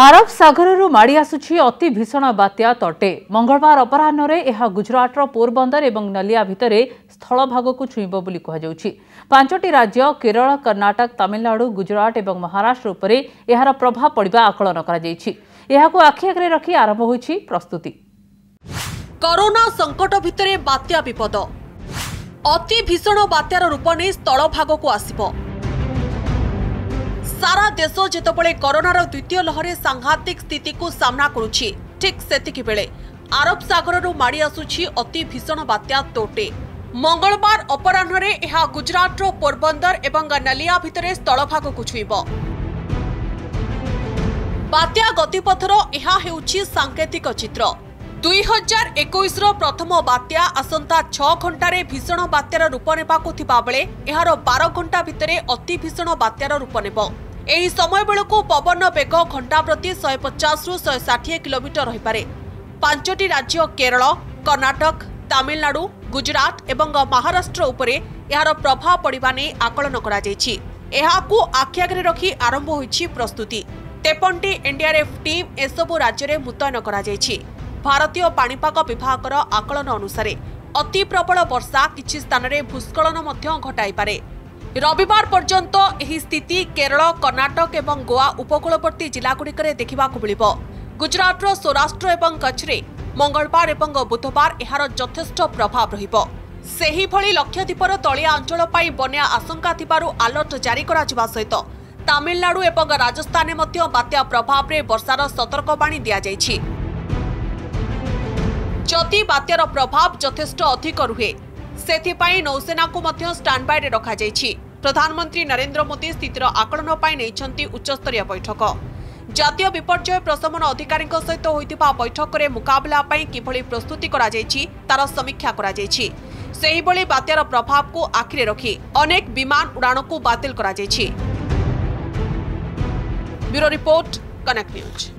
ଆରବ ସାଗରରୁ ମାଡ଼ି ଆସୁଛି ଅତି ଭୀଷଣ ବାତ୍ୟା ତଟେ। ମଙ୍ଗଳବାର ଅପରାହ୍ନରେ ଏହା ଗୁଜରାଟର ପୋରବନ୍ଦର ଏବଂ ନଲିଆ ଭିତରେ ସ୍ଥଳଭାଗକୁ ଛୁଇଁବ ବୋଲି କୁହାଯାଉଛି। ପାଞ୍ଚଟି ରାଜ୍ୟ କେରଳ କର୍ଣ୍ଣାଟକ ତାମିଲନାଡୁ ଗୁଜରାଟ ଏବଂ ମହାରାଷ୍ଟ୍ର ଉପରେ ଏହାର ପ୍ରଭାବ ପଡ଼ିବା ଆକଳନ କରାଯାଇଛି। ଏହାକୁ ଆଖି ଆଗରେ ରଖି ଆରମ୍ଭ ହୋଇଛି ପ୍ରସ୍ତୁତି। କରୋନା ସଙ୍କଟ ଭିତରେ ବାତ୍ୟା ବିପଦ। ଅତି ଭୀଷଣ ବାତ୍ୟାର ରୂପ ନେଇ ସ୍ଥଳଭାଗକୁ ଆସିବ। ସାରା ଦେଶ ଯେତେବେଳେ କରୋନାର ଦ୍ୱିତୀୟ ଲହରେ ସାଂଘାତିକ ସ୍ଥିତିକୁ ସାମ୍ନା କରୁଛି ଠିକ୍ ସେତିକିବେଳେ ଆରବ ସାଗରରୁ ମାଡ଼ି ଆସୁଛି ଅତି ଭୀଷଣ ବାତ୍ୟା ତୋଟେ। ମଙ୍ଗଳବାର ଅପରାହ୍ନରେ ଏହା ଗୁଜରାଟର ପୋରବନ୍ଦର ଏବଂ ନଲିଆ ଭିତରେ ସ୍ଥଳଭାଗକୁ ଛୁଇଁବ। ବାତ୍ୟା ଗତିପଥର ଏହା ହେଉଛି ସାଙ୍କେତିକ ଚିତ୍ର। ଦୁଇ ହଜାର ଏକୋଇଶର ପ୍ରଥମ ବାତ୍ୟା ଆସନ୍ତା ଛଅ ଘଣ୍ଟାରେ ଭୀଷଣ ବାତ୍ୟାର ରୂପ ନେବାକୁ ଥିବାବେଳେ ଏହାର ବାର ଘଣ୍ଟା ଭିତରେ ଅତି ଭୀଷଣ ବାତ୍ୟାର ରୂପ ନେବ। ଏହି ସମୟ ବେଳକୁ ପବନ ବେଗ ଘଣ୍ଟା ପ୍ରତି ଶହେ ପଚାଶରୁ ଶହେ ଷାଠିଏ କିଲୋମିଟର ରହିପାରେ। ପାଞ୍ଚଟି ରାଜ୍ୟ କେରଳ କର୍ଣ୍ଣାଟକ ତାମିଲନାଡୁ ଗୁଜରାଟ ଏବଂ ମହାରାଷ୍ଟ୍ର ଉପରେ ଏହାର ପ୍ରଭାବ ପଡ଼ିବା ନେଇ ଆକଳନ କରାଯାଇଛି। ଏହାକୁ ଆଖି ଆଗରେ ରଖି ଆରମ୍ଭ ହୋଇଛି ପ୍ରସ୍ତୁତି। ତେପନଟି ଏନ୍ଡିଆର୍ଏଫ୍ ଟିମ୍ ଏସବୁ ରାଜ୍ୟରେ ମୁତୟନ କରାଯାଇଛି। ଭାରତୀୟ ପାଣିପାଗ ବିଭାଗର ଆକଳନ ଅନୁସାରେ ଅତି ପ୍ରବଳ ବର୍ଷା କିଛି ସ୍ଥାନରେ ଭୂସ୍ଖଳନ ମଧ୍ୟ ଘଟାଇପାରେ। ରବିବାର ପର୍ଯ୍ୟନ୍ତ ଏହି ସ୍ଥିତି କେରଳ କର୍ଣ୍ଣାଟକ ଏବଂ ଗୋଆ ଉପକୂଳବର୍ତ୍ତୀ ଜିଲ୍ଲାଗୁଡ଼ିକରେ ଦେଖିବାକୁ ମିଳିବ। ଗୁଜରାଟର ସୌରାଷ୍ଟ୍ର ଏବଂ କଚ୍ଛରେ ମଙ୍ଗଳବାର ଏବଂ ବୁଧବାର ଏହାର ଯଥେଷ୍ଟ ପ୍ରଭାବ ରହିବ। ସେହିଭଳି ଲକ୍ଷଦ୍ୱୀପର ତଳିଆ ଅଞ୍ଚଳ ପାଇଁ ବନ୍ୟା ଆଶଙ୍କା ଥିବାରୁ ଆଲର୍ଟ ଜାରି କରାଯିବା ସହିତ ତାମିଲନାଡୁ ଏବଂ ରାଜସ୍ଥାନରେ ମଧ୍ୟ ବାତ୍ୟା ପ୍ରଭାବରେ ବର୍ଷାର ସତର୍କବାଣୀ ଦିଆଯାଇଛି। ଯଦି ବାତ୍ୟାର ପ୍ରଭାବ ଯଥେଷ୍ଟ ଅଧିକ ରୁହେ ସେଥିପାଇଁ ନୌସେନାକୁ ମଧ୍ୟ ଷ୍ଟାଣ୍ଡବାଇରେ ରଖାଯାଇଛି। ପ୍ରଧାନମନ୍ତ୍ରୀ ନରେନ୍ଦ୍ର ମୋଦି ସ୍ଥିତିର ଆକଳନ ପାଇଁ ନେଇଛନ୍ତି ଉଚ୍ଚସ୍ତରୀୟ ବୈଠକ। ଜାତୀୟ ବିପର୍ଯ୍ୟୟ ପ୍ରଶମନ ଅଧିକାରୀଙ୍କ ସହିତ ହୋଇଥିବା ବୈଠକରେ ମୁକାବିଲା ପାଇଁ କିଭଳି ପ୍ରସ୍ତୁତି କରାଯାଇଛି ତାର ସମୀକ୍ଷା କରାଯାଇଛି। ସେହିଭଳି ବାତ୍ୟାର ପ୍ରଭାବକୁ ଆଖିରେ ରଖି ଅନେକ ବିମାନ ଉଡ଼ାଣକୁ ବାତିଲ କରାଯାଇଛି। Bureau report connect news.